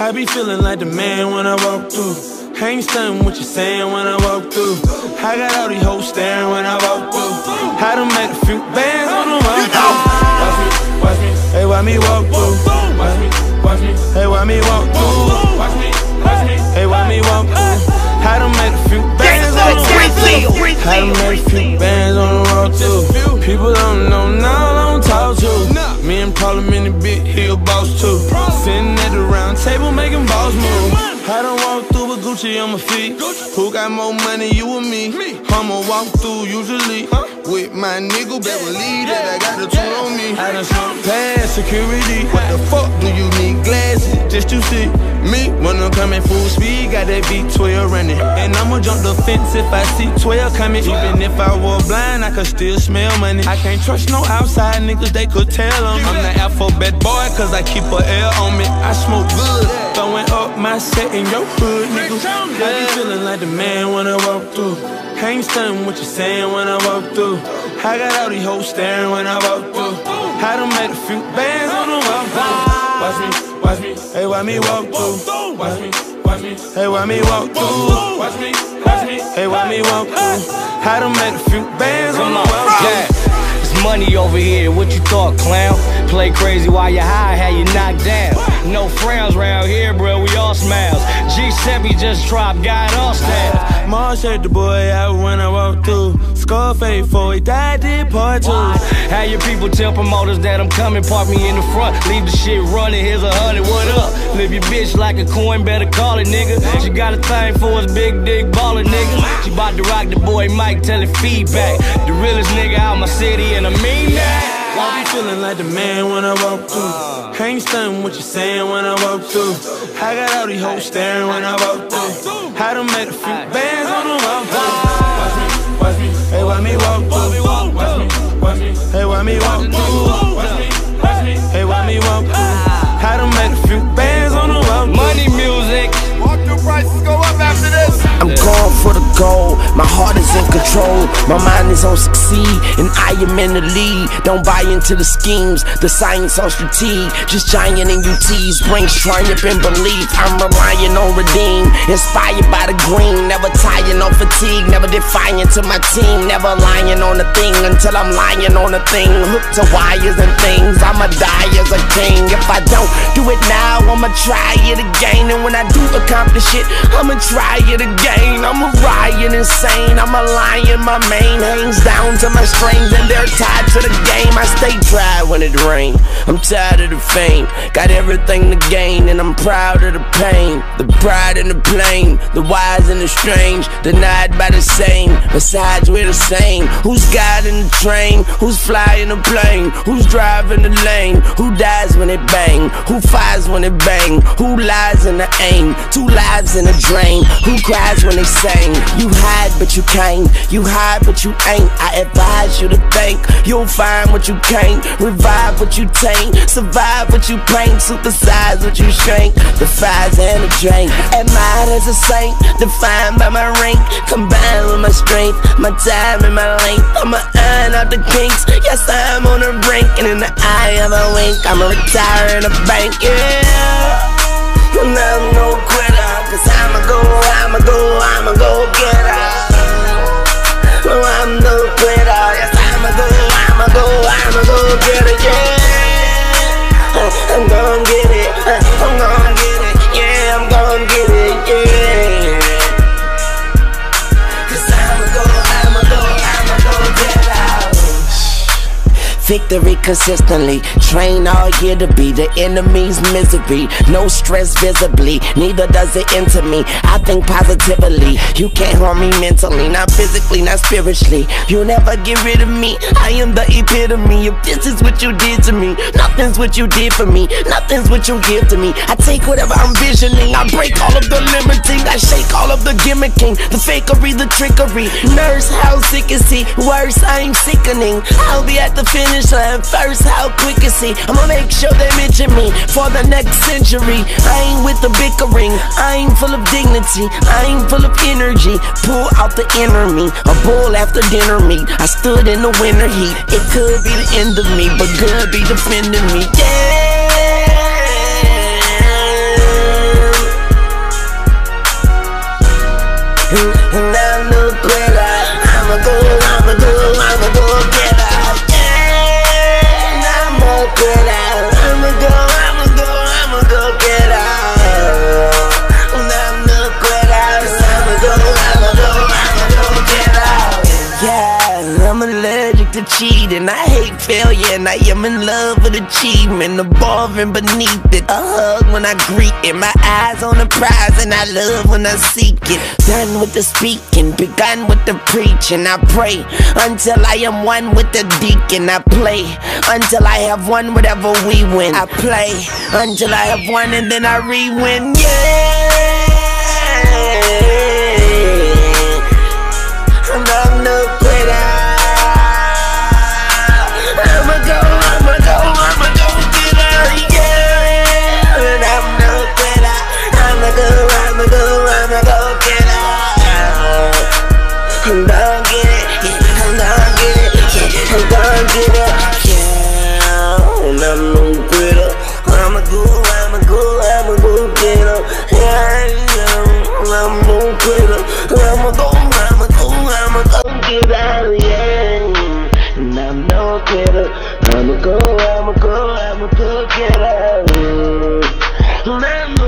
I be feeling like the man when I walk through. Ain't stunning what you saying when I walk through. I got all these hoes staring when I walk through. I done made a few bands on the walk through. Watch me, watch me, hey, why me walk through? Watch me, watch me, hey, why me walk through? Watch me, feet. Who got more money, you or me? I'ma walk through usually with my nigga, better believe that I got the tool on me. I done shrunk past security. What the fuck do you need glasses just to see me? When I'm coming full speed, got that V12 running. And I'ma jump the fence if I see 12 coming. Even if I were blind, I could still smell money. I can't trust no outside niggas, they could tell them. I'm the alphabet boy, cause I keep a L on me. I smoke good, throwing up my set in your hood, nigga. I be feeling like the man when I walk through. Ain't stunning what you're saying when I walk through. I got all these hoes staring when I walk through. I done made a few bands on the walk through. Watch me, watch me, hey, why me walk through? Watch me, watch me, hey, why me walk through? Watch me, watch me, hey, why me walk through? I done made a few bands on the walk. Yeah, it's money over here. What you thought, clown? Play crazy while you high, how you knocked down. No frowns round here, bro. We all smiles. G7 just dropped, got all staff. Mars hurt the boy out when I walk through. Scarface for he died, did part two. How your people tell promoters that I'm coming, park me in the front, leave the shit running. Here's a hundred, what up? Live your bitch like a coin, better call it, nigga. She got a thing for us, big dick baller, nigga. She bout to rock the boy Mike, tell it feedback. The realest nigga out my city, and I mean that. I be feeling like the man when I walk through. Ain't stunning what you saying when I walk through. I got all these hoes staring when I walk through. I done made a few bands on the walk through. Why me walk through? Watch me, watch me, hey, why me walk through? Me, watch me, hey, why me walk through? I done made a few bands on the walk. Money music. Walk through prices go up after this. I'm going for the goal. My heart is in control. My mind is on succeed, and I am in the lead. Don't buy into the schemes, the science on strategy. Just giant in UTs, brings triumph and belief. I'm relying on redeem, inspired by the green. Never tiring on fatigue, never defiant to my team. Never lying on a thing until I'm lying on a thing. Hooked to wires and things. I'ma die as a king. If I don't do it now, I'ma try it again. And when I do accomplish it, I'ma try it again. I'm a riot insane. I'm a lion. My mane hangs down to my strings, and they're tied to the game. I stay dry when it rains. I'm tired of the fame. Got everything to gain, and I'm proud of the pain. The pride and the plain, the wise and the strange, denied by the same. Besides, we're the same. Who's guiding the train? Who's flying the plane? Who's driving the lane? Who dies when it bang? Who fires when it bang? Who lies in the aim? Two lives in a drain. Who cries when they sing? You hide but you can't. You hide but you ain't. I advise you to think. You'll find what you can't. Revive what you taint. Survive what you paint. Supersize what you shrink. Defies and a drink. Admired as a saint. Defined by my rank. Combined with my strength. My time and my length. I'ma iron out the kinks. Yes, I'm on the brink. And in the eye of a wink, I'ma retire in a bank. Yeah. And I'm no quitter. Cause I'ma go, I'ma go, I'ma go get. No, I'm no quitter. Yes, I'ma go, I'ma go, I'ma go get it, Yeah. I'm gonna get it. I'm gonna get it. Yeah, I'm gonna get it. Yeah. Cause I'ma go, I'ma go, I'ma go get her. Victory consistently. Train all year to be the enemy's misery. No stress visibly, neither does it enter me. I think positively. You can't harm me mentally, not physically, not spiritually. You'll never get rid of me. I am the epitome. If this is what you did to me, nothing's what you did for me. Nothing's what you give to me. I take whatever I'm visioning. I break all of the limiting. I shake all of the gimmicking, the fakery, the trickery. Nurse, how sick is he? Worse, I'm sickening. I'll be at the finish line First, how quick is he? I'ma make sure they mention me for the next century. I ain't with the bickering, I ain't full of dignity, I ain't full of energy. Pull out the inner me, a bowl after dinner meat. I stood in the winter heat, it could be the end of me, but good be defending me. Yeah. And I look great. Hate failure, and I am in love with achievement. Above and beneath it, a hug when I greet it. My eyes on the prize, and I love when I seek it. Done with the speaking, begun with the preaching. I pray until I am one with the deacon. I play until I have won whatever we win. I play until I have won, and then I re-win. Yeah. And I'm no yeah. I'm it, yeah. I'm no quitter. I'ma go, I'ma go, I'ma go get her, yeah. I'm no quitter. I'ma go, I'ma go, I'ma go get her, yeah. And I'm no quitter. I'ma go, I'ma go, I'ma go get her. I'm no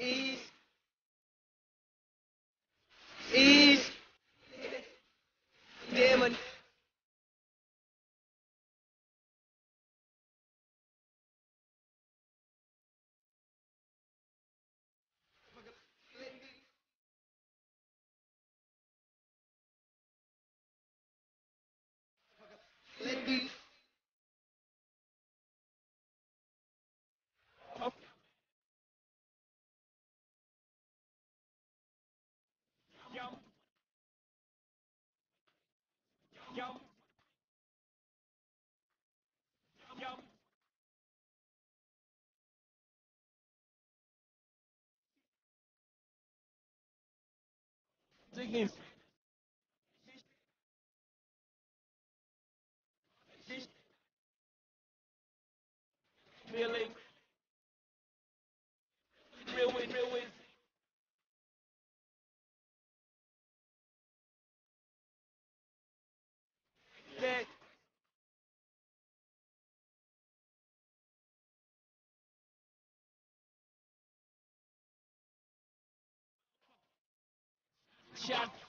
Ease. Ease. Damn it. Let me. Digging. Feeling. Real win, real win. Dead. Shot.